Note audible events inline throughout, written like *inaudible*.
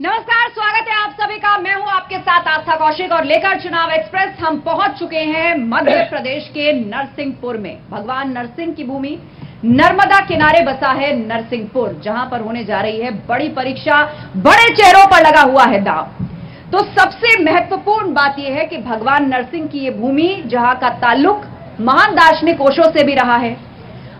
नमस्कार स्वागत है आप सभी का। मैं हूँ आपके साथ आस्था कौशिक और लेकर चुनाव एक्सप्रेस। हम पहुँच चुके हैं मध्य *coughs* प्रदेश के नरसिंहपुर में। भगवान नरसिंह की भूमि नर्मदा किनारे बसा है नरसिंहपुर जहाँ पर होने जा रही है बड़ी परीक्षा। बड़े चेहरों पर लगा हुआ है दाव। तो सबसे महत्वपूर्ण बात यह है कि भगवान नरसिंह की ये भूमि जहाँ का ताल्लुक महान दार्शनिक कोशों से भी रहा है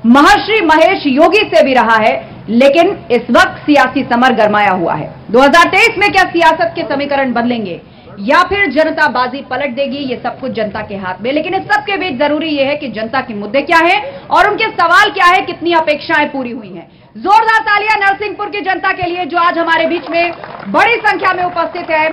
महर्षि महेश योगी से भी रहा है लेकिन इस वक्त सियासी समर गरमाया हुआ है। 2023 में क्या सियासत के समीकरण बदलेंगे? या फिर जनता बाजी पलट देगी? ये सब कुछ जनता के हाथ में। लेकिन इस सब के बीच ज़रूरी यह है कि जनता के मुद्दे क्या है और उनके सवाल क्या है, कितनी अपेक्षाएँ पूरी हुई हैं। जोरदार तालियाँ नरसिंहपुर की जनता के लिए, जो आज हमारे बीच में बड़ी संख्या में उपस्थित है।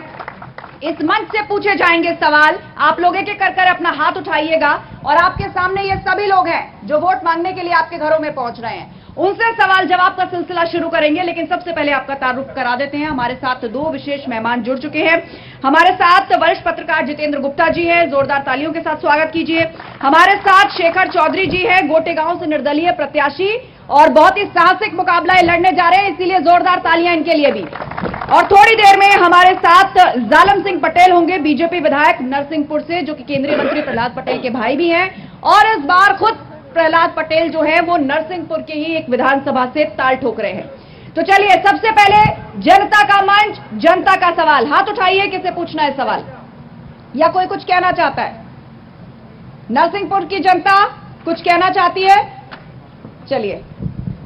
इस मंच से पूछे जाएँगे सवाल। आप लोग एक कर कर अपना हाथ उठाइएगा और आपके सामने ये सभी लोग हैं जो वोट मांगने के लिए आपके घरों में पहुँच रहे हैं। उनसे सवाल जवाब का सिलसिला शुरू करेंगे, लेकिन सबसे पहले आपका तारुफ करा देते हैं। हमारे साथ दो विशेष मेहमान जुड़ चुके हैं। हमारे साथ वरिष्ठ पत्रकार जितेंद्र गुप्ता जी हैं, जोरदार तालियों के साथ स्वागत कीजिए। हमारे साथ शेखर चौधरी जी हैं, गोटेगांव से निर्दलीय प्रत्याशी और बहुत ही साहसिक मुकाबला लड़ने जा रहे हैं, इसीलिए जोरदार तालियाँ इनके लिए भी। और थोड़ी देर में हमारे साथ जालम सिंह पटेल होंगे, बीजेपी विधायक नरसिंहपुर से, जो कि केंद्रीय मंत्री प्रहलाद पटेल के भाई भी हैं। और इस बार खुद प्रहलाद पटेल जो है, वो नरसिंहपुर के ही एक विधानसभा से ताल ठोक रहे हैं। तो चलिए, सबसे पहले जनता का मंच, जनता का सवाल। हाथ उठाइए, किसे पूछना है सवाल? या कोई कुछ कहना चाहता है? नरसिंहपुर की जनता कुछ कहना चाहती है? चलिए,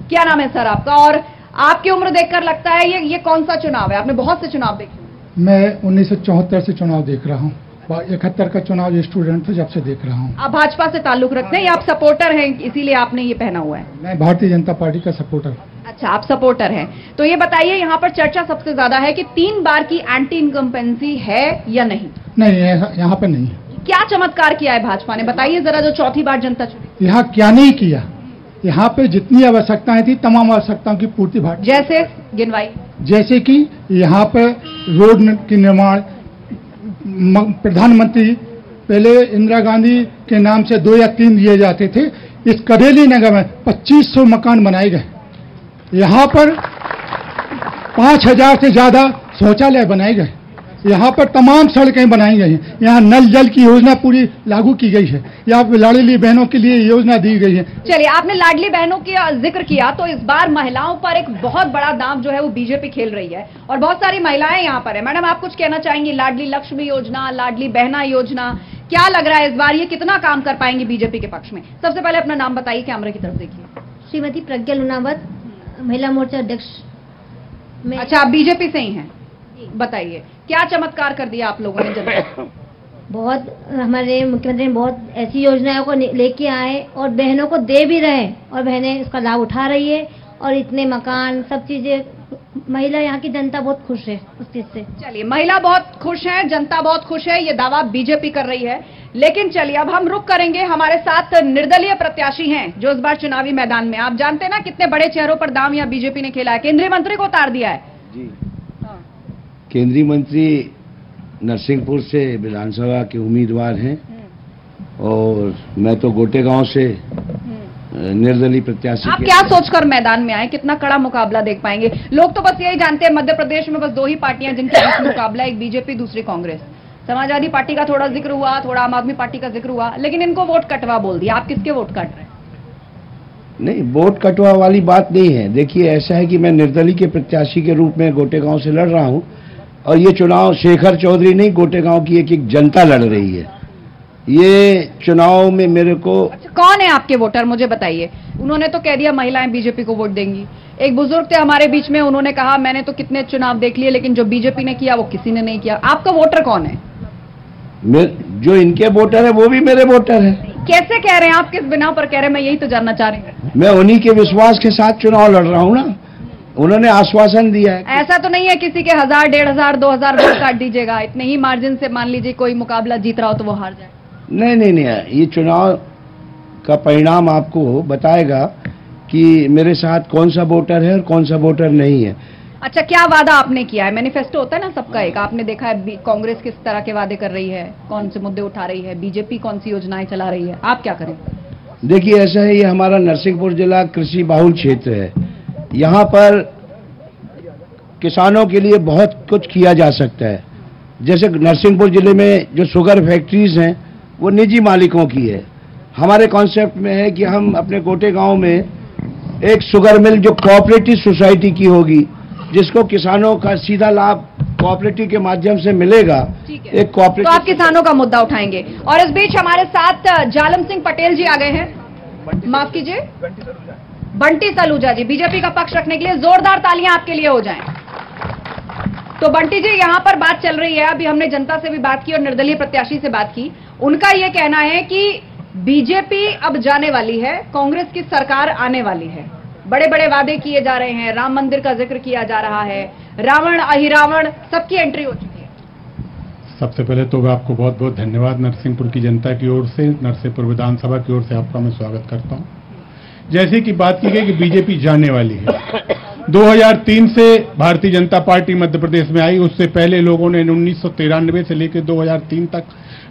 क्या नाम है सर आपका? और आपकी उम्र देखकर लगता है ये ये कौन सा चुनाव है? आपने बहुत से चुनाव देखे। मैं उन्नीस सौ चौहत्तर से चुनाव देख रहा हूँ। इकहत्तर का चुनाव स्टूडेंट था जब से देख रहा हूँ। आप भाजपा से ताल्लुक रखते हैं या आप सपोर्टर हैं इसीलिए आपने ये पहना हुआ है। मैं भारतीय जनता पार्टी का सपोर्टर अच्छा आप सपोर्टर हैं। तो ये बताइए यहाँ पर चर्चा सबसे ज़्यादा है कि तीन बार की एंटी इनकम्पेंसी है या नहीं? नहीं यहाँ पे नहीं क्या चमत्कार किया है भाजपा ने? बताइए जरा जो चौथी बार जनता चुनी। यहाँ क्या नहीं किया? यहाँ पे जितनी आवश्यकताएँ थी तमाम आवश्यकताओं की पूर्ति भाजपा जैसे गिनवाई। जैसे कि यहाँ पे रोड की निर्माण प्रधानमंत्री पहले इंदिरा गांधी के नाम से दो या तीन दिए जाते थे। इस करेली नगर में 2500 मकान बनाए गए। यहाँ पर 5000 से ज़्यादा शौचालय बनाए गए। यहाँ पर तमाम सड़कें बनाई गई हैं। यहाँ नल जल की योजना पूरी लागू की गई है। यहाँ पे लाडली बहनों के लिए योजना दी गई है। चलिए आपने लाडली बहनों की ज़िक्र किया तो इस बार महिलाओं पर एक बहुत बड़ा दाम जो है वो बीजेपी खेल रही है और बहुत सारी महिलाएँ यहाँ पर है। मैडम आप कुछ कहना चाहेंगी? लाडली लक्ष्मी योजना लाडली बहना योजना क्या लग रहा है इस बार? ये कितना काम कर पाएँगे बीजेपी के पक्ष में? सबसे पहले अपना नाम बताइए कैमरे की तरफ़ देखिए। श्रीमती प्रज्ञा लुनावत महिला मोर्चा अध्यक्ष। अच्छा आप बीजेपी से ही हैं। बताइए। क्या चमत्कार कर दिया आप लोगों ने जनता *coughs* बहुत हमारे मुख्यमंत्री बहुत ऐसी योजनाओं को लेके आए और बहनों को दे भी रहे और बहनें इसका लाभ उठा रही है और इतने मकान सब चीज़ें महिला यहाँ की जनता बहुत खुश है उस चीज़ से। चलिए महिला बहुत खुश है जनता बहुत खुश है ये दावा बीजेपी कर रही है। लेकिन चलिए अब हम रुक करेंगे हमारे साथ निर्दलीय प्रत्याशी हैं जो इस बार चुनावी मैदान में आप जानते ना कितने बड़े चेहरों पर दाम यहाँ बीजेपी ने खेला है केंद्रीय मंत्री को उतार दिया है। जी। केंद्रीय मंत्री नरसिंहपुर से विधानसभा के उम्मीदवार हैं। और मैं तो गोटे गाँव से निर्दलीय प्रत्याशी आप क्या सोचकर मैदान में आए? कितना कड़ा मुकाबला देख पाएँगे? लोग तो बस यही जानते हैं मध्य प्रदेश में बस दो ही पार्टियाँ जिनके बीच मुकाबला एक बीजेपी दूसरी कांग्रेस। समाजवादी पार्टी का थोड़ा ज़िक्र हुआ थोड़ा आम आदमी पार्टी का ज़िक्र हुआ लेकिन इनको वोट कटवा बोल दिया। आप किसके वोट काट रहे हैं? नहीं वोट कटवा वाली बात नहीं है। देखिए ऐसा है कि मैं निर्दलीय के प्रत्याशी के रूप में गोटे गाँव से लड़ रहा हूँ और ये चुनाव शेखर चौधरी नहीं गोटे गाँव की एक एक जनता लड़ रही है। ये चुनाव में मेरे को अच्छा, कौन है आपके वोटर मुझे बताइए। उन्होंने तो कह दिया महिलाएँ बीजेपी को वोट देंगी। एक बुज़ुर्ग थे हमारे बीच में उन्होंने कहा मैंने तो कितने चुनाव देख लिए लेकिन जो बीजेपी ने किया वो किसी ने नहीं किया। आपका वोटर कौन है? जो इनके वोटर है वो भी मेरे वोटर है। कैसे कह रहे हैं आप? किस बिना पर कह रहे हैं? मैं यही तो जानना चाह रही हूँ। मैं उन्हीं के विश्वास के साथ चुनाव लड़ रहा हूँ ना। उन्होंने आश्वासन दिया है ऐसा तो नहीं है किसी के हज़ार डेढ़ हज़ार दो हज़ार वोट काट दीजिएगा। इतने ही मार्जिन से मान लीजिए कोई मुकाबला जीत रहा हो तो वो हार जाए। नहीं नहीं नहीं ये चुनाव का परिणाम आपको बताएगा कि मेरे साथ कौन सा वोटर है और कौन सा वोटर नहीं है। अच्छा क्या वादा आपने किया है? मैनिफेस्टो होता है ना सबका एक। आपने देखा है कांग्रेस किस तरह के वादे कर रही है? कौन से मुद्दे उठा रही है? बीजेपी कौन सी योजनाएँ चला रही है? आप क्या करें? देखिए ऐसा है ये हमारा नरसिंहपुर जिला कृषि बाहुल क्षेत्र है। यहाँ पर किसानों के लिए बहुत कुछ किया जा सकता है। जैसे नरसिंहपुर ज़िले में जो शुगर फैक्ट्रीज हैं वो निजी मालिकों की है। हमारे कॉन्सेप्ट में है कि हम अपने कोटे गाँव में एक शुगर मिल जो कोऑपरेटिव सोसाइटी की होगी जिसको किसानों का सीधा लाभ कोऑपरेटिव के माध्यम से मिलेगा एक तो आप किसानों का मुद्दा उठाएँगे। और इस बीच हमारे साथ जालम सिंह पटेल जी आ गए हैं। माफ़ कीजिए। बंटी सलूजा जी, बीजेपी का पक्ष रखने के लिए जोरदार तालियाँ आपके लिए हो जाएँ। तो बंटी जी, यहाँ पर बात चल रही है, अभी हमने जनता से भी बात की और निर्दलीय प्रत्याशी से बात की। उनका यह कहना है कि बीजेपी अब जाने वाली है, कांग्रेस की सरकार आने वाली है। बड़े बड़े वादे किए जा रहे हैं, राम मंदिर का ज़िक्र किया जा रहा है, रावण, अहिरावण, सबकी एंट्री हो चुकी है। सबसे पहले तो आपको बहुत बहुत धन्यवाद, नरसिंहपुर की जनता की ओर से, नरसिंहपुर विधानसभा की ओर से आपका मैं स्वागत करता हूँ। जैसे कि बात की गई कि बीजेपी जाने वाली है। 2003 से भारतीय जनता पार्टी मध्य प्रदेश में आई उससे पहले लोगों ने उन्नीस से लेकर 2003 तक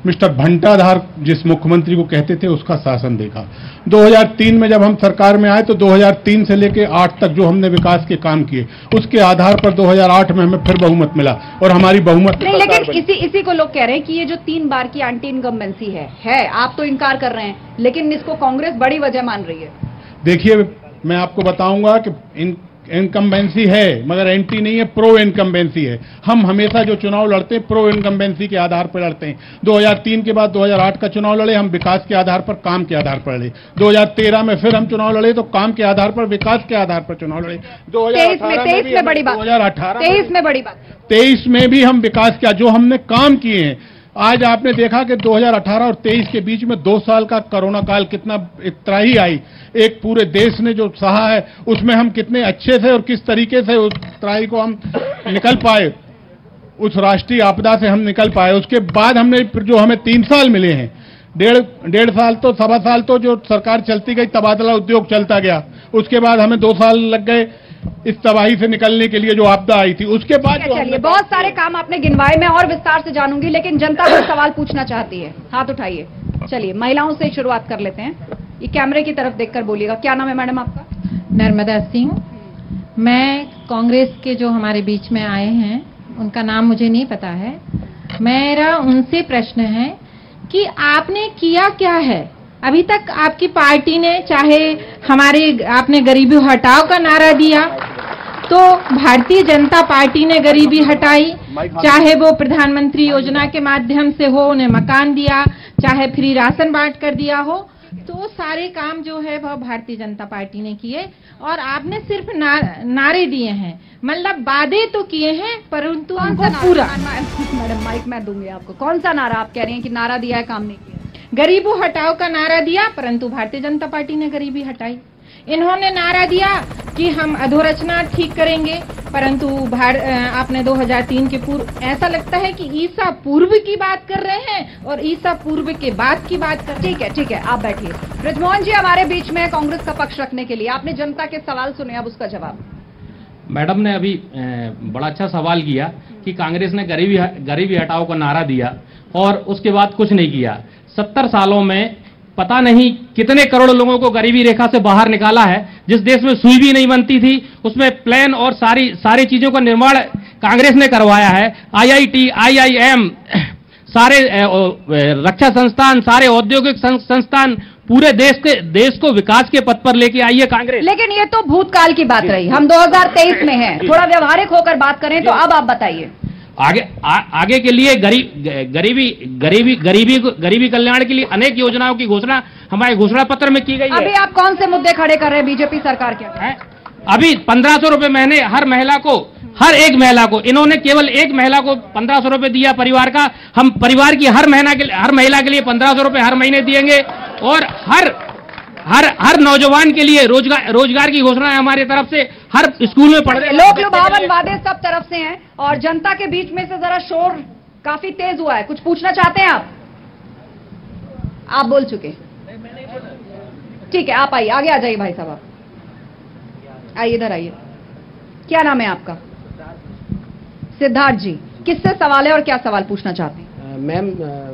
मिस्टर भंटाधार जिस मुख्यमंत्री को कहते थे उसका शासन देखा। 2003 में जब हम सरकार में आए तो 2003 से लेकर 8 तक जो हमने विकास के काम किए उसके आधार पर 2008 में हमें फिर बहुमत मिला और हमारी बहुमत नहीं लेकिन इसी इसी को लोग कह रहे हैं कि ये जो तीन बार की एंटी इनकम्बेंसी है है आप तो इनकार कर रहे हैं लेकिन इसको कांग्रेस बड़ी वजह मान रही है। देखिए मैं आपको बताऊँगा कि इन इनकम्बेंसी है मगर एंटी नहीं है प्रो इनकम्बेंसी है। हम हमेशा जो चुनाव लड़ते हैं प्रो इनकम्बेंसी के आधार पर लड़ते हैं। 2003 के बाद 2008 का चुनाव लड़े हम विकास के आधार पर काम के आधार पर लड़े। 2013 में फिर हम चुनाव लड़े तो काम के आधार पर विकास के आधार पर चुनाव लड़े। तेईस में 2018 तेईस भी में बड़ी बात। दो हज़ार अठारह तेईस में बड़ी बात। तेईस में भी हम विकास किया जो हमने काम किए हैं आज आपने देखा कि 2018 और 23 के बीच में दो साल का कोरोना काल कितना त्राही आई। एक पूरे देश ने जो सहा है, उसमें हम कितने अच्छे से और किस तरीके से उस त्राही को हम निकल पाए, उस राष्ट्रीय आपदा से हम निकल पाए। उसके बाद हमने जो हमें तीन साल मिले हैं, डेढ़ डेढ़ साल तो सवा साल तो जो सरकार चलती गई, तबादला उद्योग चलता गया। उसके बाद हमें दो साल लग गए इस तबाही से निकलने के लिए जो आपदा आई थी उसके बाद जो चलिए बहुत सारे काम आपने गिनवाए मैं और विस्तार से जानूँगी लेकिन जनता कोई सवाल पूछना चाहती है। हाथ उठाइए। चलिए महिलाओं से शुरुआत कर लेते हैं। ये कैमरे की तरफ़ देखकर बोलिएगा। क्या नाम है मैडम आपका? नर्मदा सिंह। मैं कांग्रेस के जो हमारे बीच में आए हैं उनका नाम मुझे नहीं पता है। मेरा उनसे प्रश्न है कि आपने किया क्या है? अभी तक आपकी पार्टी ने चाहे हमारे आपने गरीबी हटाओ का नारा दिया तो भारतीय जनता पार्टी ने गरीबी हटाई चाहे वो प्रधानमंत्री योजना के माध्यम से हो उन्हें मकान दिया चाहे फ्री राशन बांट कर दिया हो तो सारे काम जो है वह भारतीय जनता पार्टी ने किए और आपने सिर्फ़ ना, नारे दिए हैं। मतलब वादे तो किए हैं परंतु उनको पूरा। *laughs* मैडम माइक मैं दूँगी आपको। कौन सा नारा आप कह रही हैं कि नारा दिया है काम नहीं किया? गरीबो हटाओ का नारा दिया परंतु भारतीय जनता पार्टी ने गरीबी हटाई। इन्होंने नारा दिया कि हम अधोरचना ठीक करेंगे परंतु भार, आपने 2003 के पूर्व ऐसा लगता है कि ईसा पूर्व की बात कर रहे हैं और ईसा पूर्व के बाद की बात कर ठीक है ठीक है आप बैठिए। ब्रजमोहन जी हमारे बीच में कांग्रेस का पक्ष रखने के लिए। आपने जनता के सवाल सुने अब उसका जवाब। मैडम ने अभी बड़ा अच्छा सवाल किया कि कांग्रेस ने गरीबी गरीबी हटाओ का नारा दिया और उसके बाद कुछ नहीं किया। सत्तर सालों में पता नहीं कितने करोड़ लोगों को गरीबी रेखा से बाहर निकाला है जिस देश में सुई भी नहीं बनती थी उसमें प्लान और सारी सारी चीज़ों का निर्माण कांग्रेस ने करवाया है आईआईटी आईआईएम सारे रक्षा संस्थान सारे औद्योगिक संस्थान पूरे देश के देश को विकास के पथ पर लेके आई है कांग्रेस। लेकिन ये तो भूतकाल की बात रही। हम 2023 में हैं। थोड़ा व्यवहारिक होकर बात करें तो अब आप बताइए। आगे आ, आगे के लिए गरीब गरीबी गरीबी गरीबी गरीबी कल्याण के लिए अनेक योजनाओं की घोषणा हमारे घोषणा पत्र में की गई है। अभी आप कौन से मुद्दे खड़े कर रहे हैं? बीजेपी सरकार के है? अभी पंद्रह सौ रुपये महीने हर महिला को हर एक महिला को इन्होंने केवल एक महिला को पंद्रह सौ रुपये दिया परिवार का। हम परिवार की हर महीना के हर महिला के लिए पंद्रह सौ रुपये हर महीने दिएँगे और हर हर हर नौजवान के लिए रोज़गार रोज़गार की घोषणा है हमारी तरफ़ से। हर स्कूल में पढ़ रहे लोक लुभावन वादे सब तरफ़ से हैं और जनता के बीच में से जरा शोर काफ़ी तेज हुआ है। कुछ पूछना चाहते हैं आप? आप बोल चुके ठीक है आप आइए। आगे आ जाइए भाई साहब आप। आइए इधर आइए। क्या नाम है आपका? सिद्धार्थ जी किससे सवाल है और क्या सवाल पूछना चाहते हैं? मैम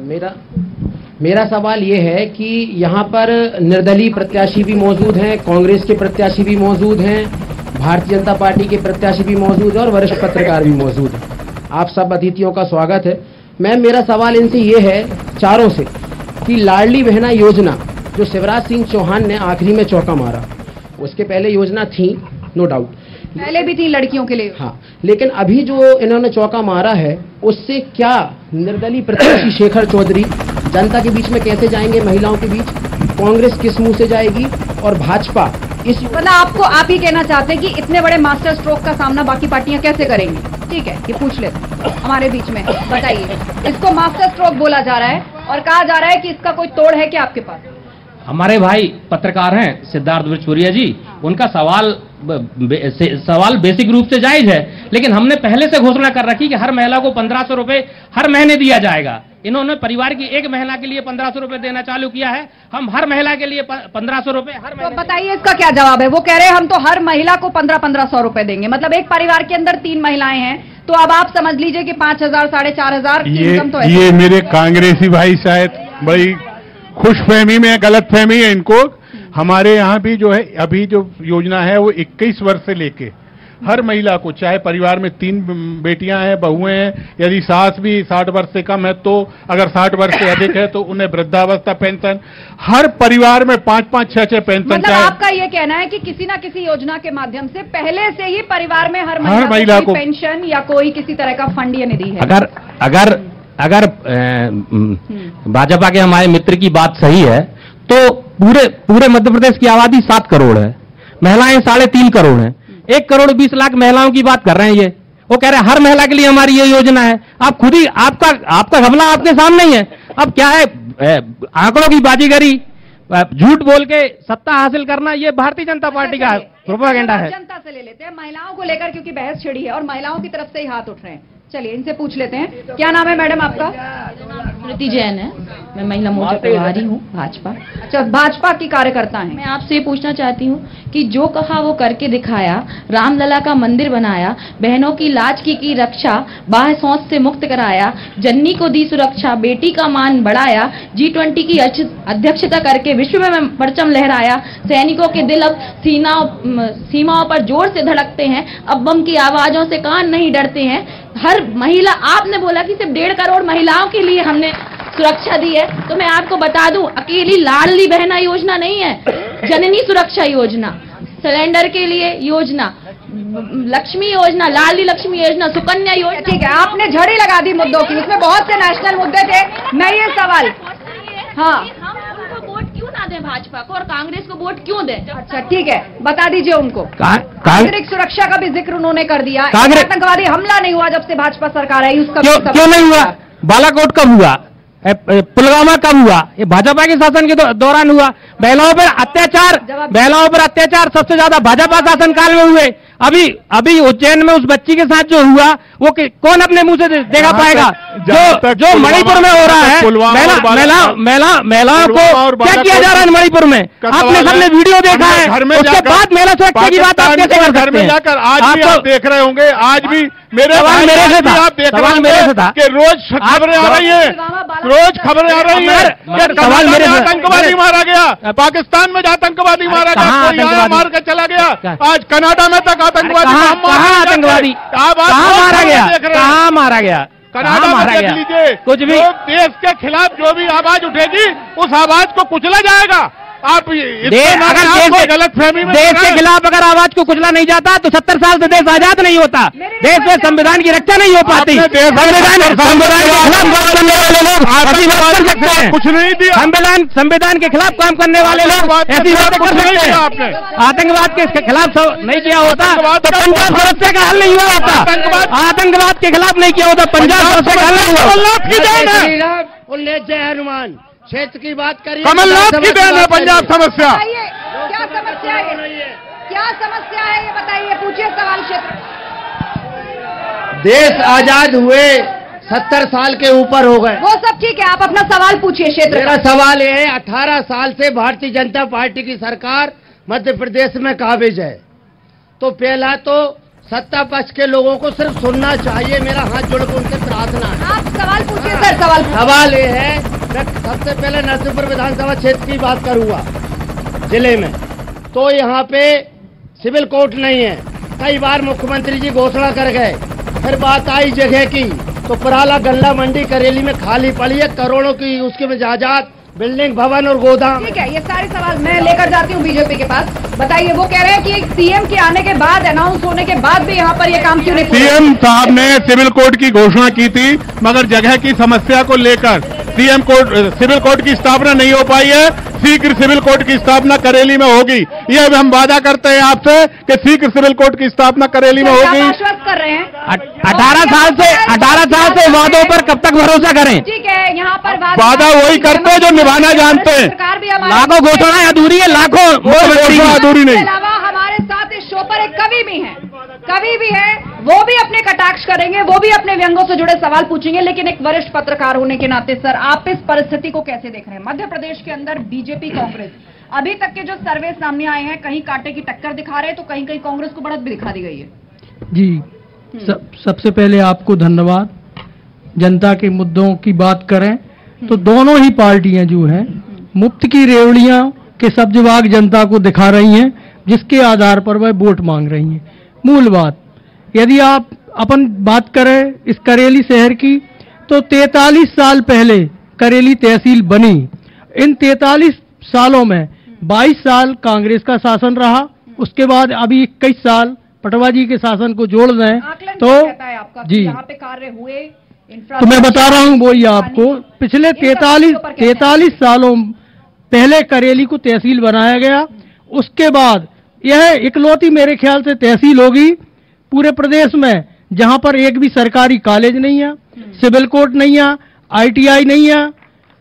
मेरा मेरा सवाल ये है कि यहाँ पर निर्दलीय प्रत्याशी भी मौजूद हैं कांग्रेस के प्रत्याशी भी मौजूद हैं भारतीय जनता पार्टी के प्रत्याशी भी मौजूद है और वरिष्ठ पत्रकार भी मौजूद है। आप सब अतिथियों का स्वागत है। मैम मेरा सवाल इनसे ये है चारों से कि लाडली बहना योजना जो शिवराज सिंह चौहान ने आखिरी में चौका मारा उसके पहले योजना थी नो डाउट पहले भी थी लड़कियों के लिए। हाँ लेकिन अभी जो इन्होंने चौका मारा है उससे क्या निर्दलीय प्रत्याशी *coughs* शेखर चौधरी जनता के बीच में कैसे जाएँगे महिलाओं के बीच? कांग्रेस किस मुँह से जाएगी? और भाजपा मतलब आपको, आप ही कहना चाहते हैं कि इतने बड़े मास्टर स्ट्रोक का सामना बाकी पार्टियाँ कैसे करेंगी? ठीक है, ये पूछ लेते हमारे बीच में, बताइए। इसको मास्टर स्ट्रोक बोला जा रहा है और कहा जा रहा है कि इसका कोई तोड़ है क्या आपके पास? हमारे भाई पत्रकार हैं सिद्धार्थ विचुरिया जी उनका सवाल बे- सवाल बेसिक रूप से जायज़ है लेकिन हमने पहले से घोषणा कर रखी कि हर महिला को पंद्रह सौ रुपए हर महीने दिया जाएगा। इन्होंने परिवार की एक महिला के लिए पंद्रह सौ रुपए देना चालू किया है। हम हर महिला के लिए पंद्रह सौ रुपए हर तो बताइए इसका क्या जवाब है? वो कह रहे हैं हम तो हर महिला को पंद्रह पंद्रह सौ रुपए देंगे। मतलब एक परिवार के अंदर तीन महिलाएँ हैं तो अब आप समझ लीजिए कि पाँच हज़ार साढ़े चार हज़ार ये तो ये मेरे कांग्रेसी भाई शायद बड़ी खुशफहमी में गलत फहमी है इनको। हमारे यहाँ भी जो है अभी जो योजना है वो 21 वर्ष से लेके हर महिला को चाहे परिवार में तीन बेटियाँ हैं बहुएँ हैं यदि सास भी 60 वर्ष से कम है तो अगर 60 वर्ष से अधिक है तो उन्हें वृद्धावस्था पेंशन हर परिवार में पाँच पाँच छह छह पेंशन मतलब चाहे आपका ये कहना है कि किसी ना किसी योजना के माध्यम से पहले से ही परिवार में हर महिला, हर महिला, को- पेंशन या कोई किसी तरह का फंड या निधि है। अगर अगर अगर भाजपा के हमारे मित्र की बात सही है तो पूरे पूरे मध्य प्रदेश की आबादी सात करोड़ है। महिलाएँ साढ़े तीन करोड़ हैं। एक करोड़ बीस लाख महिलाओं की बात कर रहे हैं ये। वो कह रहे हैं हर महिला के लिए हमारी ये योजना है। आप खुद ही आपका आपका हमला आपके सामने ही है। अब क्या है आंकड़ों की बाजीगरी झूठ बोल के सत्ता हासिल करना ये भारतीय जनता पार्टी का प्रोपागेंडा है। जनता से ले लेते हैं। महिलाओं को लेकर क्योंकि बहस छिड़ी है और महिलाओं की तरफ़ से ही हाथ उठ रहे हैं। चलिए इनसे पूछ लेते हैं। क्या नाम है मैडम आपका? स्मृति जैन है। मैं महिला मोर्चा प्रभारी हूँ भाजपा। अच्छा भाजपा की कार्यकर्ता हैं। मैं आपसे ये पूछना चाहती हूँ कि जो कहा वो करके दिखाया रामलला का मंदिर बनाया बहनों की लाज की की रक्षा बाह सोच से मुक्त कराया जन्नी को दी सुरक्षा बेटी का मान बढ़ाया जी ट्वेंटी की अध्यक्षता करके विश्व में परचम लहराया सैनिकों के दिल अब सीमाओं पर ज़ोर से धड़कते हैं अब बम की आवाजों से कान नहीं डरते हैं हर महिला आपने बोला कि सिर्फ़ डेढ़ करोड़ महिलाओं के लिए हमने सुरक्षा दी है तो मैं आपको बता दूँ अकेली लाडली बहना योजना नहीं है जननी सुरक्षा योजना सिलेंडर के लिए योजना लक्ष्मी योजना लाली लक्ष्मी योजना सुकन्या योजना। ठीक है आपने झड़ी लगा दी मुद्दों की उसमें बहुत से नेशनल मुद्दे थे। मैं ये सवाल हाँ हम उनको वोट क्यों ना दें भाजपा को और कांग्रेस को वोट क्यों दें? अच्छा ठीक है बता दीजिए उनको। नागरिक सुरक्षा का भी ज़िक्र उन्होंने कर दिया। आतंकवादी हमला नहीं हुआ जब से भाजपा सरकार आई उसका क्यों क्यों नहीं हुआ? बालाकोट कब हुआ? पुलवामा कब हुआ? ये भाजपा के शासन के दौरान हुआ। महिलाओं पर अत्याचार महिलाओं पर अत्याचार सबसे ज़्यादा भाजपा शासन काल में हुए। अभी अभी उज्जैन में उस बच्ची के साथ जो हुआ वो कौन अपने मुँह से देखा पाएगा? जो जो मणिपुर में हो रहा है महिला महिला महिला महिलाओं को क्या किया जा रहा है मणिपुर में? आपने सबने वीडियो देखा है। उसके बाद महिला सुरक्षा की बात आप कैसे कर घर सकते में हैं? जाकर आज भी आपको- आप देख रहे होंगे आज भी मेरे सवाल मेरे से था। आप देख सवाल मेरे से था। कि रोज खबरें आ रही है। रोज खबरें आ रही है सवाल मेरे में से- आतंकवादी मारा गया? पाकिस्तान में आतंकवादी मारा गया? मार के चला गया? आज कनाडा में तक आतंकवादी कहाँ। आतंकवादी? कहाँ मारा गया? कहाँ मारा गया? कनाडा मारा गया? कुछ भी देश के खिलाफ जो भी आवाज़ उठेगी उस आवाज़ को कुचला जाएगा। आप देश अगर देश के गलत फहमी में देश के खिलाफ अगर आवाज़ को कुचला नहीं जाता तो सत्तर साल से देश आज़ाद नहीं होता। देश में संविधान की रक्षा नहीं हो पाती। आपने देश में संविधान सत्तर साल संविधान के से खिलाफ काम करने वाले लोग ऐसी बात कर सकते हैं। कुछ नहीं दिया। संविधान संविधान के खिलाफ काम करने वाले लोग ऐसी बातें कर सकते हैं। आतंकवाद के खिलाफ नहीं किया होता तो पंजाब समस्या का हल नहीं हुआ होता। आतंकवाद- आतंकवाद के खिलाफ नहीं किया होता पंजाब समस्या का हल नहीं हुआ। क्षेत्र की बात करिए। कमलनाथ की देन है पंजाब समस्या। क्या समस्या है? क्या समस्या है ये बताइए पूछिए सवाल क्षेत्र। देश आज़ाद हुए सत्तर साल के ऊपर हो गए। वो सब ठीक है आप अपना सवाल पूछिए क्षेत्र मेरा सवाल ये है अठारह साल से भारतीय जनता पार्टी की सरकार मध्य प्रदेश में काबिज है। तो पहला तो सत्ता पक्ष के लोगों को सिर्फ़ सुनना चाहिए मेरा हाथ जोड़ के उनसे प्रार्थना है। आप सवाल पूछिए सर सवाल सवाल ये है मैं सबसे पहले नरसिंहपुर विधानसभा क्षेत्र की बात करूँगा ज़िले में। तो यहाँ पे सिविल कोर्ट नहीं है। कई बार मुख्यमंत्री जी घोषणा कर गए फिर बात आई जगह की तो पराला गल्ला मंडी करेली में खाली पड़ी है करोड़ों की उसके में जायदाद बिल्डिंग भवन और गोदाम। ठीक है ये सारे सवाल मैं लेकर जाती हूँ बीजेपी के पास। बताइए वो कह रहे हैं कि सीएम के आने के बाद अनाउंस होने के बाद भी यहाँ पर ये काम क्यों नहीं सीएम साहब ने सिविल कोर्ट की घोषणा की थी मगर जगह की समस्या को लेकर सीएम कोर्ट सिविल कोर्ट की स्थापना नहीं हो पाई है। शीघ्र सिविल कोर्ट की स्थापना करेली में होगी। ये हम वादा करते हैं आपसे कि शीघ्र सिविल कोर्ट की स्थापना करेली में होगी। कर रहे हैं। अठारह साल से अठारह साल से वादों पर कब तक भरोसा करें? ठीक है यहाँ पर वादा वही करते हैं जो निभाना जानते हैं। सरकार भी हमारे लाखों घोषणाएँ अधूरी है लाखों अधूरी नहीं। अलावा हमारे साथ इस शो पर एक कवि भी है। कवि भी हैं वो भी अपने कटाक्ष करेंगे वो भी अपने व्यंगों से जुड़े सवाल पूछेंगे लेकिन एक वरिष्ठ पत्रकार होने के नाते सर आप इस परिस्थिति को कैसे देख रहे हैं? मध्य प्रदेश के अंदर बीजेपी कांग्रेस अभी तक के जो सर्वे सामने आए हैं कहीं कांटे की टक्कर दिखा रहे हैं तो कहीं कहीं कांग्रेस को बढ़त भी दिखा दी गई है। जी सब सबसे पहले आपको धन्यवाद। जनता के मुद्दों की बात करें तो दोनों ही पार्टियाँ जो हैं मुफ़्त की रेवड़ियाँ के सब्ज जनता को दिखा रही हैं जिसके आधार पर वह वोट मांग रही हैं। मूल बात यदि आप अपन बात करें इस करेली शहर की तो 43 साल पहले करेली तहसील बनी। इन 43 सालों में 22 साल कांग्रेस का शासन रहा। उसके बाद अभी 21 साल पटवा जी के शासन को जोड़ दें तो जी। यहाँ पे कार्य हुए तो मैं बता रहा हूँ वही आपको। पिछले तैतालीस। तैतालीस सालों पहले करेली को तहसील बनाया गया। उसके बाद यह इकलौती मेरे ख्याल से तहसील होगी। पूरे प्रदेश में जहाँ पर एक भी सरकारी कॉलेज नहीं है सिविल कोर्ट नहीं है आईटीआई नहीं है।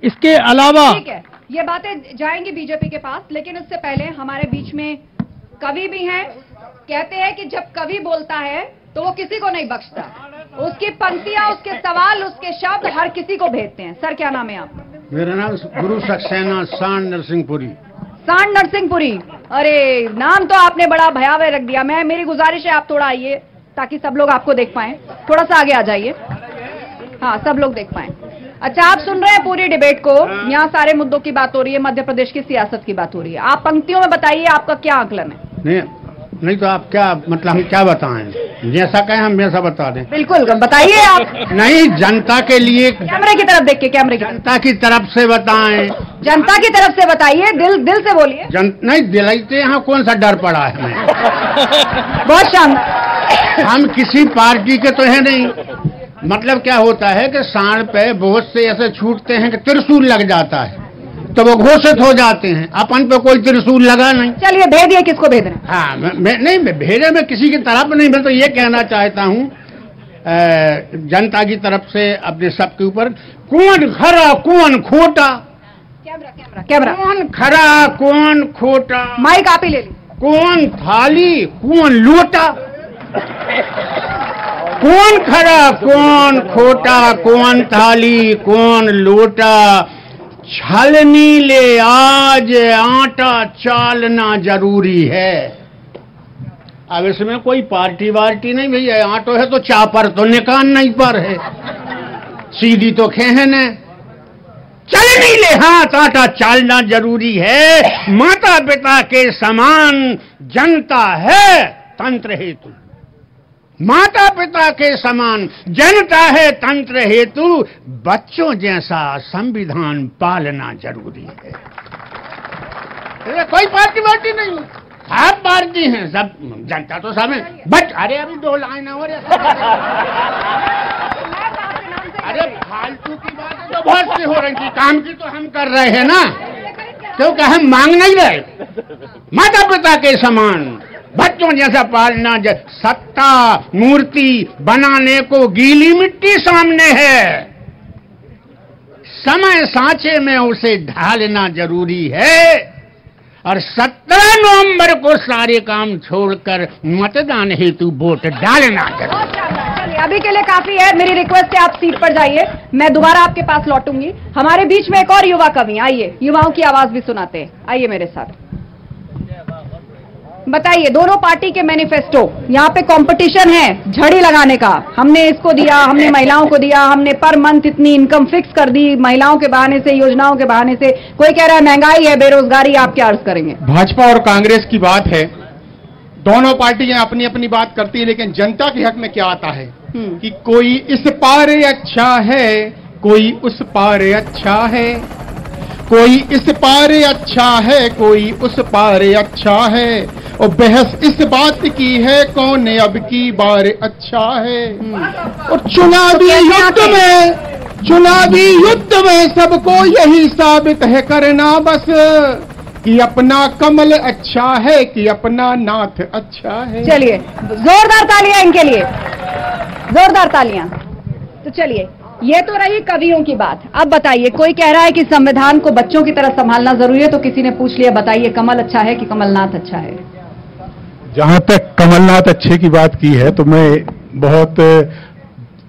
इसके अलावा ठीक है ये बातें जाएँगी बीजेपी के पास लेकिन उससे पहले हमारे बीच में कवि भी हैं कहते हैं कि जब कवि बोलता है तो वो किसी को नहीं बख्शता। उसकी पंक्तियाँ उसके सवाल उसके शब्द हर किसी को भेजते हैं। सर क्या नाम है आप मेरा नाम गुरु सक्सेना शान नरसिंहपुरी। सांड नरसिंहपुरी। अरे नाम तो आपने बड़ा भयावह रख दिया। मैं मेरी गुजारिश है आप थोड़ा आइए ताकि सब लोग आपको देख पाए। थोड़ा सा आगे आ जाइए। हाँ सब लोग देख पाए। अच्छा आप सुन रहे हैं पूरी डिबेट को। यहाँ सारे मुद्दों की बात हो रही है मध्य प्रदेश की सियासत की बात हो रही है। आप पंक्तियों में बताइए आपका क्या आंकलन है? नहीं तो आप क्या मतलब हम क्या बताएँ? जैसा कहें हम वैसा बता दें। बिल्कुल बताइए आप। नहीं जनता के लिए कैमरे की तरफ़ देख के कैमरे की जनता की तरफ़ से बताएँ। जनता की तरफ़ से बताइए दिल दिल से बोलिए। जन नहीं दिलाइते यहाँ कौन सा डर पड़ा है? हमें बहुत शानदार। हम किसी पार्टी के तो है नहीं। मतलब क्या होता है कि सांड पे बहुत से ऐसे छूटते हैं कि त्रिशूल लग जाता है। तो वो घोषित हो जाते हैं। अपन पे कोई त्रिशूल लगा नहीं। चलिए भेदिए किसको भेजना है? हाँ मैं, नहीं मैं भेजे में किसी की तरफ़ नहीं मैं तो ये कहना चाहता हूँ जनता की तरफ़ से अपने सबके ऊपर कौन खरा कौन खोटा? Camera camera camera. कौन खरा कौन खोटा? माइक आप ही ले लीजिए। कौन थाली कौन लोटा? कौन खरा कौन खोटा कौन थाली कौन लोटा? छलनी ले, आज आटा चालना ज़रूरी है। अब इसमें कोई पार्टी वार्टी नहीं, भैया, आटो है तो चापर तो निकान नहीं पर है। सीधी तो खेहन। है चलनी ले, हाथ आटा चालना ज़रूरी है। माता पिता के समान जनता है, तंत्र हेतु। माता पिता के समान जनता है तंत्र हेतु। बच्चों जैसा संविधान पालना ज़रूरी है। कोई पार्टी वार्टी नहीं सब पार्टी हैं सब जनता तो सब है। बट अरे अभी दो लाइन और। अरे फालतू की बात तो बहुत सी हो रही थी। काम की तो हम कर रहे हैं ना। क्योंकि हम मांग नहीं रहे। माता पिता के समान बच्चों जैसा पालना ज... सत्ता, मूर्ति बनाने को गीली मिट्टी सामने है। समय सांचे में उसे ढालना ज़रूरी है। और 17 नवंबर को सारे काम छोड़कर मतदान हेतु वोट डालना ज़रूरी अभी के लिए काफ़ी है। मेरी रिक्वेस्ट है, आप सीट पर जाइए। मैं दोबारा आपके पास लौटूँगी। हमारे बीच में एक और युवा कवि आइए, युवाओं की आवाज़ भी सुनाते हैं। आइए मेरे साथ। बताइए दोनों पार्टी के मैनिफेस्टो यहाँ पे कंपटीशन है झड़ी लगाने का। हमने इसको दिया हमने महिलाओं को दिया हमने पर मंथ इतनी इनकम फिक्स कर दी महिलाओं के बहाने से योजनाओं के बहाने से। कोई कह रहा है महँगाई है बेरोजगारी आप क्या अर्ज़ करेंगे? भाजपा और कांग्रेस की बात है। दोनों पार्टियाँ अपनी अपनी बात करती है लेकिन जनता के हक में क्या आता है? हम्म। कि कोई इस पारे अच्छा है कोई उस पारे अच्छा है। कोई इस पारे अच्छा है कोई उस पारे अच्छा है। और बहस इस बात की है कौन अब की बार अच्छा है? और चुनावी युद्ध में चुनावी युद्ध में सबको यही साबित है करना बस कि अपना कमल अच्छा है कि अपना नाथ अच्छा है। चलिए जोरदार तालियाँ इनके लिए। जोरदार तालियाँ। तो चलिए ये तो रही कवियों की बात। अब बताइए कोई कह रहा है कि संविधान को बच्चों की तरह संभालना ज़रूरी है तो किसी ने पूछ लिया बताइए कमल अच्छा है कि कमलनाथ अच्छा है? जहाँ तक कमलनाथ अच्छे की बात की है तो मैं बहुत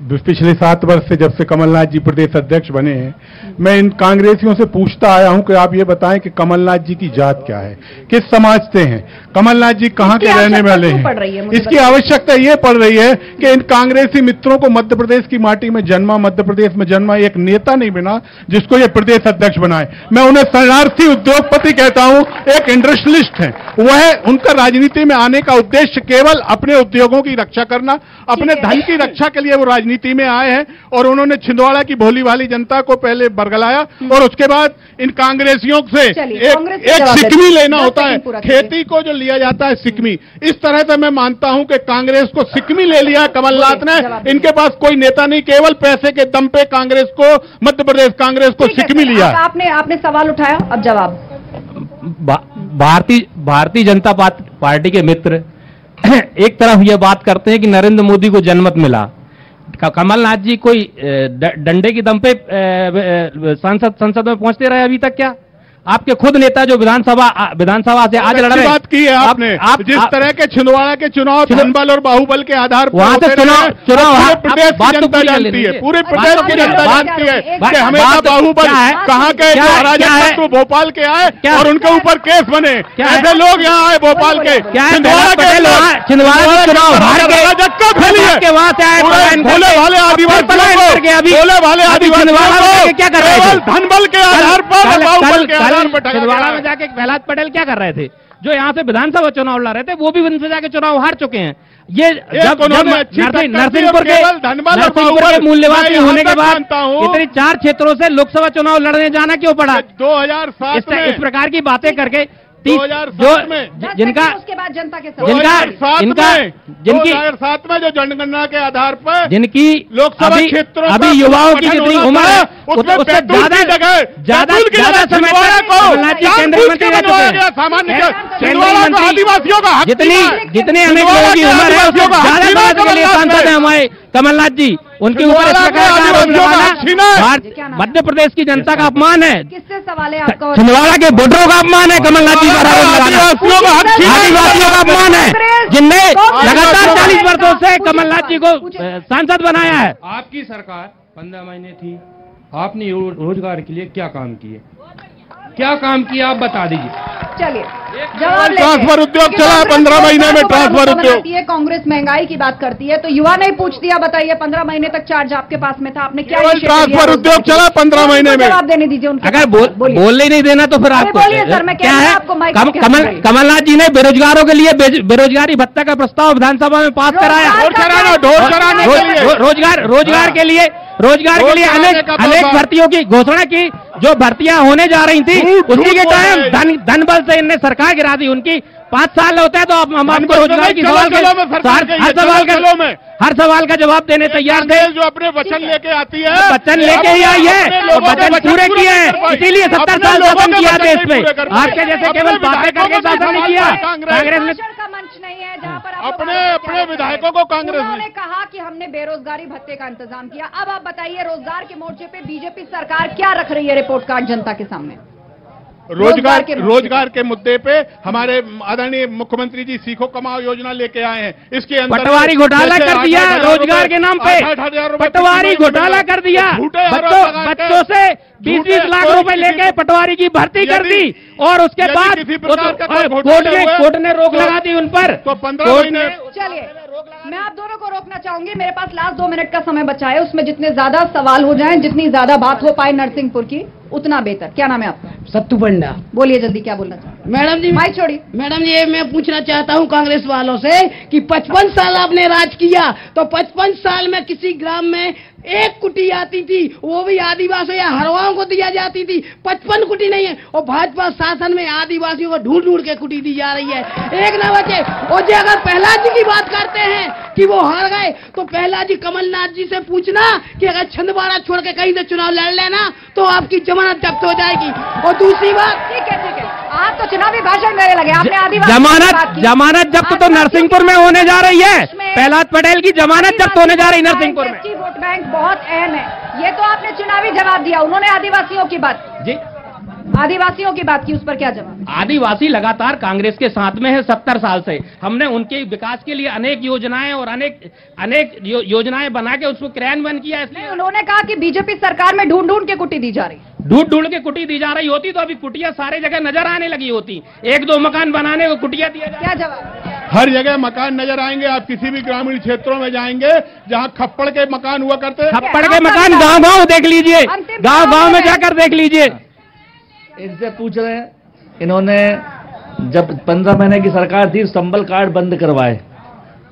पिछले सात वर्ष से जब से कमलनाथ जी प्रदेश अध्यक्ष बने हैं मैं इन कांग्रेसियों से पूछता आया हूँ कि आप ये बताएँ कि कमलनाथ जी की जात क्या है किस समाज से हैं कमलनाथ जी कहाँ के रहने वाले है? हैं इसकी आवश्यकता ये पड़ रही है कि इन कांग्रेसी मित्रों को मध्य प्रदेश की माटी में जन्मा मध्य प्रदेश में जन्मा एक नेता नहीं बना जिसको ये प्रदेश अध्यक्ष बनाए। मैं उन्हें शरणार्थी उद्योगपति कहता हूँ एक इंडस्ट्रियलिस्ट है। वह उनका राजनीति में आने का उद्देश्य केवल अपने उद्योगों की रक्षा करना अपने धन की रक्षा के लिए वो राजनीति में आए हैं और उन्होंने छिंदवाड़ा की भोली भाली जनता को पहले बरगलाया और उसके बाद इन कांग्रेसियों से एक, एक सिकमी लेना होता है। खेती को जो लिया जाता है सिकमी। इस तरह से मैं मानता हूँ कि कांग्रेस को सिकमी ले लिया। कमलनाथ ने इनके पास कोई नेता नहीं केवल पैसे के दम पे कांग्रेस को मध्य प्रदेश कांग्रेस को सिकमी लिया। आपने आपने सवाल उठाया अब जवाब। भारतीय भारतीय जनता पार्टी के मित्र एक तरफ़ यह बात करते हैं कि नरेंद्र मोदी को जनमत मिला। कमलनाथ जी कोई डंडे की दम पे संसद संसद में पहुँचते रहे अभी तक क्या? आपके खुद नेता जो विधानसभा विधानसभा से आज लड़ रहे बात की है आपने। आप आप, जिस आप- तरह के छिंदवाड़ा के चुनाव धनबल और बाहुबल के आधार पर वहाँ से चुनाव- चुनाव- पूरे प्रदेश की तो जनता जानती है पूरे प्रदेश तो की पूरी जनता जानती है कि हमेशा बाहुबल कहाँ के है? है? अराजकत्व भोपाल के आए और उनके ऊपर केस बने। है? ऐसे लोग यहाँ आए भोपाल के। क्या छिंदवाड़ा के छिंदवाड़ा चुनाव के हार फैली है के वहाँ से आए भोले फिर आदिवासियों को भोले भाले अभी आदिवासियों क्या कर रहे थे? धनबल के आधार पर बाहुबल के छिंदवाड़ा में जाके प्रहलाद पटेल क्या कर रहे थे? जो यहाँ से विधानसभा चुनाव लड़ रहे थे वो भी उनसे जाके चुनाव हार चुके हैं। ये जब दी नरसिंहपुर के नरसिंहपुर के बाहुबल। मूल्यवासी मैं यहाँ होने के बाद इतने चार क्षेत्रों से लोकसभा चुनाव लड़ने जाना क्यों पड़ा? 2007 इस, में। इस प्रकार की बातें करके तीस- 2007 जो में। जिनका उसके बाद जनता के जिनका 2007 इनका में जिनकी 2007 में जो जनगणना के आधार पर जिनकी लोकसभा अभी क्षेत्रों अभी युवाओं की जितनी उम्र है उसमें उससे ज़्यादा जगह ज़्यादा ज़्यादा समय को केंद्रीय मंत्री रह चुके सामान्य केंद्रीय मंत्री- आदिवासियों का हक जितनी। जितने अनेक लोगों की उम्र है आदिवासियों का हक ज़्यादा के लिए सांसद है हमारे कमलनाथ जी उनके ऊपर मध्य प्रदेश की जनता का अपमान है। किससे सवाल है आपका और- छिंदवाड़ा के वोटरों का अपमान है कमलनाथ जी का। आदिवासियों का अपमान है। जिनने लगातार चालीस वर्षों से कमलनाथ जी को सांसद बनाया है। आपकी सरकार पंद्रह महीने थी। आपने रोज़गार के लिए क्या काम किए? क्या काम किया आप बता दीजिए चलिए जवाब ट्रांसफ़र उद्योग चला है 15 महीने में ट्रांसफ़र उद्योग। है कांग्रेस महँगाई की बात करती है तो युवा ने पूछ दिया बताइए पंद्रह महीने तक चार्ज आपके पास में था आपने क्या ट्रांसफ़र उद्योग चला 15 तो महीने में। आप देने दीजिए उनको अगर बोल बोलने ही नहीं देना तो फिर आपको बोलिए सर, मैं क्या है आपको। कमलनाथ जी ने बेरोजगारों के लिए बेरोजगारी भत्ता का प्रस्ताव विधानसभा में पास कराया रोज़गार रोज़गार के लिए रोज़गार के लिए अनेक अनेक भर्तियों की घोषणा की जो भर्तियाँ होने जा रही थी उसी के कारण धन धन बल से इनने सरकार गिरा दी उनकी पाँच साल होता है तो आप हम आपको रोज़गार की सवाल के हर हर सवाल का में। हर सवाल का जवाब देने तैयार थे। जो अपने वचन लेके आती है वचन लेके ही आई है। और वचन वचन पूरे किए हैं। इसीलिए सत्तर साल शासन किया देश कर पाई। आपके जैसे केवल बातें करके शासन नहीं किया। कांग्रेस। कांग्रेस ने मंच नहीं है जहाँ पर अपने अपने विधायकों को कांग्रेस ने कहा कि हमने बेरोजगारी भत्ते का इंतज़ाम किया। अब आप बताइए रोज़गार के मोर्चे पे बीजेपी सरकार क्या रख रही है रिपोर्ट कार्ड जनता के सामने? रोज़गार रोज़गार के मुद्दे रोज़गार के मुद्दे पे हमारे आदरणीय मुख्यमंत्री जी सीखो कमाओ योजना लेके आए हैं। इसके अंदर पटवारी घोटाला कर दिया रोज़गार के नाम पे। पटवारी घोटाला कर दिया। बच्चों बच्चों से बीस बीस लाख रुपए लेके पटवारी की भर्ती कर दी। और उसके बाद कोई कोर्ट ने हुआ, कोर्ट ने रोक तो- लगा दी उन पर। तो 15 कोर्ट महीने चलिए। मैं आप दोनों को रोकना चाहूँगी। मेरे पास लास्ट दो मिनट का समय बचा है। उसमें जितने ज़्यादा सवाल हो जाएँ जितनी ज़्यादा बात हो पाए नरसिंहपुर की उतना बेहतर। क्या नाम है आपका? सत्तू पंडा। बोलिए जल्दी क्या बोलना चाहते मैडम जी माई छोड़ी मैडम जी मैं पूछना चाहता हूँ कांग्रेस वालों से कि 55 साल आपने राज किया तो 55 साल में किसी ग्राम में एक कुटी आती थी, वो भी आदिवासियों या हरवाओं को दिया जाती थी। पचपन कुटी नहीं है, और भाजपा शासन में आदिवासियों को ढूंढ ढूंढ के कुटी दी जा रही है। एक ना बचे, और जी अगर प्रहलाद जी की बात करते हैं कि वो हार गए तो प्रहलाद जी कमलनाथ जी से पूछना कि अगर छंदवाड़ा छोड़ के कहीं से चुनाव लड़ लेना तो आपकी जमानत जब्त हो जाएगी। और दूसरी बात आप तो चुनावी भाषण देने लगे आपने आदिवासी जमानत जमानत जब्त तो नरसिंहपुर में होने जा रही है। प्रहलाद पटेल की जमानत जब्त होने जा रही नरसिंहपुर में। वोट बैंक बहुत अहम है। ये तो आपने चुनावी जवाब दिया उन्होंने आदिवासियों की बात। जी। आदिवासियों की बात की उस पर क्या जवाब? आदिवासी लगातार कांग्रेस के साथ में है सत्तर साल से। हमने उनके विकास के लिए अनेक योजनाएँ और अनेक अनेक यो, योजनाएँ बना के उसको क्रियान्वयन किया इसलिए उन्होंने कहा कि बीजेपी सरकार में ढूंढ ढूंढ के कुटी दी जा रही ढूंढ ढूंढ के कुटी दी जा रही होती तो अभी कुटिया सारे जगह नज़र आने लगी होती। एक दो मकान बनाने को कुटिया दिया क्या जवाब? हर जगह मकान नज़र आएँगे आप किसी भी ग्रामीण क्षेत्रों में जाएँगे जहाँ खप्पड़ के मकान हुआ करते खप्पड़ के मकान गाँव गाँव देख लीजिए। गाँव गाँव में जाकर देख लीजिए। इनसे पूछ रहे हैं इन्होंने जब पंद्रह महीने की सरकार थी संबल कार्ड बंद करवाए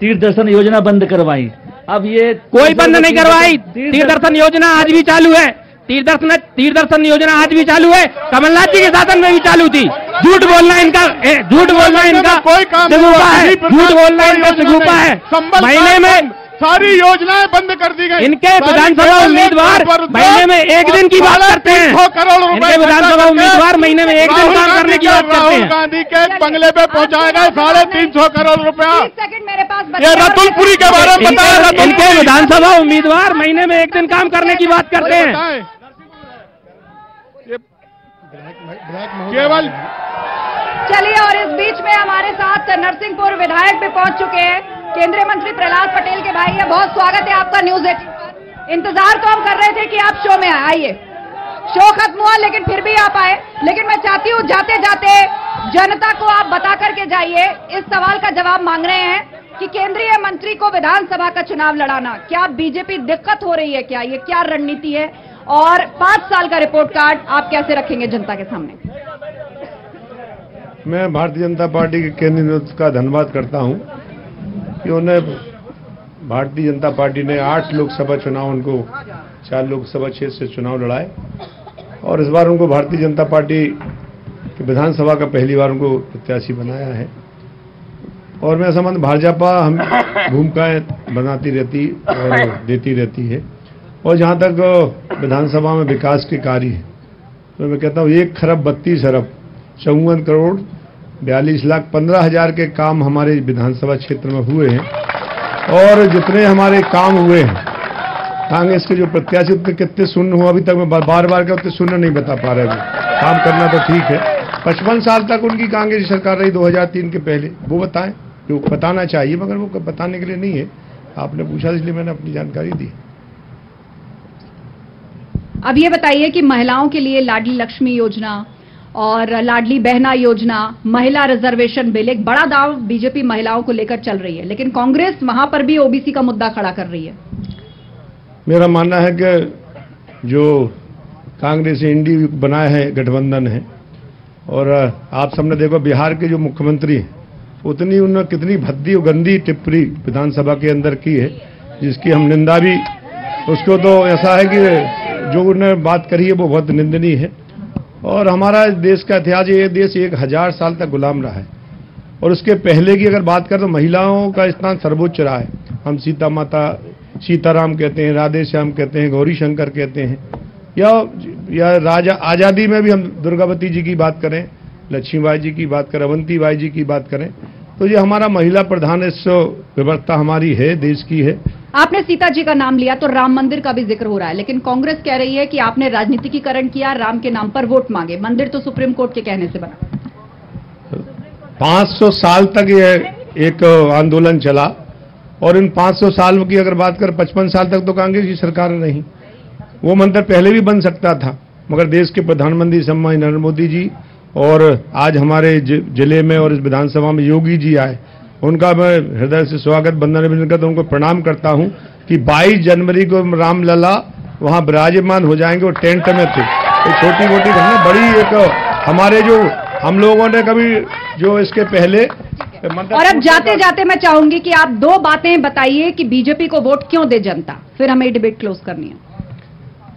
तीर्थ दर्शन योजना बंद करवाई। अब ये कोई बंद नहीं करवाई। तीर्थ दर्शन योजना आज भी चालू है। तीर्थ दर्शन तीर्थ दर्शन योजना आज भी चालू है। कमलनाथ जी के शासन में भी चालू थी। झूठ बोलना इनका झूठ बोलना इनका कोई काम है। झूठ बोलना इनका है। महीने में सारी योजनाएँ बंद कर दी गई। इनके विधानसभा उम्मीदवार महीने में एक दिन की बात करते हैं। करोड़ इनके विधानसभा उम्मीदवार महीने में एक दिन काम करने की बात करते राहुल हैं। गांधी के बंगले पे पहुँचाए गए साढ़े तीन सौ करोड़ रुपया। सेकंड मेरे पास ये रतुलपुरी के बारे में बताया इनके विधानसभा उम्मीदवार महीने में एक दिन काम करने की बात करते हैं। केवल चलिए और इस बीच में हमारे साथ नरसिंहपुर विधायक भी पहुँच चुके हैं। केंद्रीय मंत्री प्रहलाद पटेल के भाई है। बहुत स्वागत है आपका न्यूज़ एटीन इंतज़ार तो हम कर रहे थे कि आप शो में आइए। शो खत्म हुआ, लेकिन फिर भी आप आए। लेकिन मैं चाहती हूँ जाते जाते जनता को आप बता करके जाइए। इस सवाल का जवाब मांग रहे हैं कि केंद्रीय मंत्री को विधानसभा का चुनाव लड़ाना, क्या बीजेपी दिक्कत हो रही है क्या? ये क्या रणनीति है? और पाँच साल का रिपोर्ट कार्ड आप कैसे रखेंगे जनता के सामने? मैं भारतीय जनता पार्टी के केंद्रीय नेतृत्व का धन्यवाद करता हूँ। कि उन्हें भारतीय जनता पार्टी ने आठ लोकसभा चुनाव, उनको चार लोकसभा क्षेत्र से चुनाव लड़ाए। और इस बार उनको भारतीय जनता पार्टी की विधानसभा का पहली बार उनको प्रत्याशी बनाया है। और मैं संबंध भाजपा हम भूमिकाएँ बनाती रहती और देती रहती है। और जहाँ तक विधानसभा में विकास के कार्य है तो मैं कहता हूँ, एक खरब बत्तीस अरब चौवन करोड़ बयालीस लाख पंद्रह हज़ार के काम हमारे विधानसभा क्षेत्र में हुए हैं और जितने हमारे काम हुए हैं, कांग्रेस के जो प्रत्याशी उतने कितने शून्य हुआ अभी तक मैं बार बार का उतने शून्य नहीं बता पा रहे काम करना तो ठीक है। पचपन साल तक उनकी कांग्रेस सरकार रही 2003 के पहले। वो बताएँ, जो बताना चाहिए, मगर वो बताने के लिए नहीं है। आपने पूछा, इसलिए मैंने अपनी जानकारी दी। अब ये बताइए कि महिलाओं के लिए लाडली लक्ष्मी योजना और लाडली बहना योजना, महिला रिजर्वेशन बिल, एक बड़ा दाव बीजेपी महिलाओं को लेकर चल रही है, लेकिन कांग्रेस वहाँ पर भी ओबीसी का मुद्दा खड़ा कर रही है। मेरा मानना है कि जो कांग्रेस इंडी बनाए हैं, गठबंधन है, और आप सबने देखो बिहार के जो मुख्यमंत्री हैं, उतनी उन्होंने कितनी भद्दी और गंदी टिप्पणी विधानसभा के अंदर की है, जिसकी हम निंदा भी, उसको तो ऐसा है कि जो उन्होंने बात करी है, वो बहुत निंदनीय है। और हमारा इस देश का इतिहास, ये देश एक हज़ार साल तक गुलाम रहा है। और उसके पहले की अगर बात करें तो महिलाओं का स्थान सर्वोच्च रहा है। हम सीता माता सीताराम कहते हैं राधे श्याम कहते हैं गौरी शंकर कहते हैं, या या राजा आज़ादी में भी हम दुर्गावती जी की बात करें, लक्ष्मीबाई जी की बात करें अवंती बाई जी की बात करें तो ये हमारा महिला प्रधान व्यवस्था हमारी है देश की है। आपने सीता जी का नाम लिया तो राम मंदिर का भी ज़िक्र हो रहा है लेकिन कांग्रेस कह रही है कि आपने राजनीतिकीकरण किया राम के नाम पर वोट मांगे। मंदिर तो सुप्रीम कोर्ट के कहने से बना। 500 साल तक ये एक आंदोलन चला और इन 500 साल की अगर बात कर 55 साल तक तो कांग्रेस की सरकार नहीं। वो मंदिर पहले भी बन सकता था मगर देश के प्रधानमंत्री सम्मान नरेंद्र मोदी जी और आज हमारे ज़िले में और इस विधानसभा में योगी जी आए। उनका मैं हृदय से स्वागत बंदन अभिनंदन करता उनको प्रणाम करता हूँ कि 22 जनवरी को रामलला वहाँ विराजमान हो जाएँगे वो टेंट में थे। छोटी मोटी घटना बड़ी एक हमारे जो हम लोगों ने कभी जो इसके पहले और अब जाते जाते मैं चाहूँगी कि आप दो बातें बताइए कि बीजेपी को वोट क्यों दे जनता? फिर हमें डिबेट क्लोज करनी है।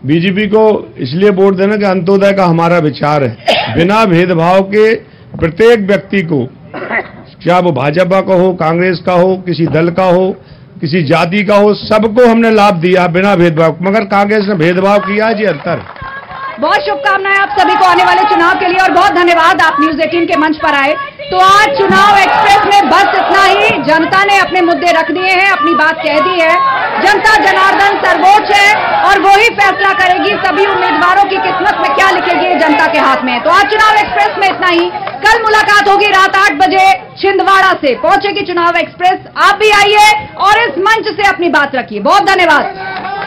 बीजेपी को इसलिए वोट देना कि अंत्योदय का हमारा विचार है। बिना भेदभाव के प्रत्येक व्यक्ति को क्या वो भाजपा का हो, कांग्रेस का हो, किसी दल का हो, किसी जाति का हो, सबको हमने लाभ दिया बिना भेदभाव मगर कांग्रेस ने भेदभाव किया जी अंतर। बहुत शुभकामनाएँ आप सभी को आने वाले चुनाव के लिए और बहुत धन्यवाद आप न्यूज़ 18 के मंच पर आए। तो आज चुनाव एक्सप्रेस में बस इतना ही। जनता ने अपने मुद्दे रख दिए हैं, अपनी बात कह दी है। जनता जनार्दन सर्वोच्च है और वो ही फैसला करेगी सभी उम्मीदवारों की किस्मत में क्या लिखेगी जनता के हाथ में। तो आज चुनाव एक्सप्रेस में इतना ही। कल मुलाकात होगी रात आठ बजे छिंदवाड़ा से। पहुंचेगी चुनाव एक्सप्रेस। आप भी आइए और इस मंच से अपनी बात रखिए। बहुत धन्यवाद।